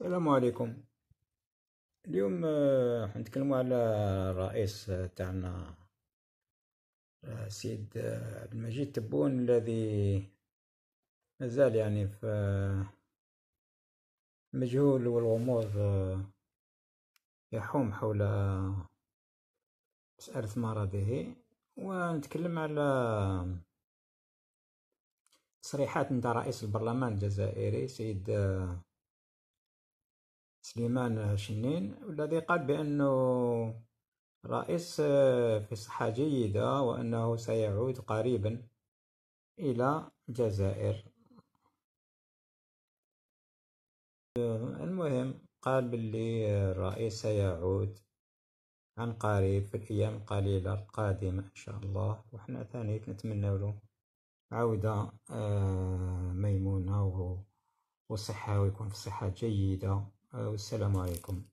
السلام عليكم. اليوم آه، حنتكلموا على الرئيس تاعنا السيد آه، عبد المجيد تبون الذي مازال يعني في المجهول والغموض آه، يحوم حول مسألة مرضه. ونتكلم على تصريحات من رئيس البرلمان الجزائري سيد سليمان شنين والذي قال بأنه الرئيس في صحة جيدة وأنه سيعود قريبا إلى الجزائر. المهم قال باللي الرئيس سيعود عن قريب في الأيام القليلة القادمة إن شاء الله. وإحنا ثاني نتمنى له عودة آه، ميمونة وصحة ويكون في صحة جيدة. والسلام عليكم.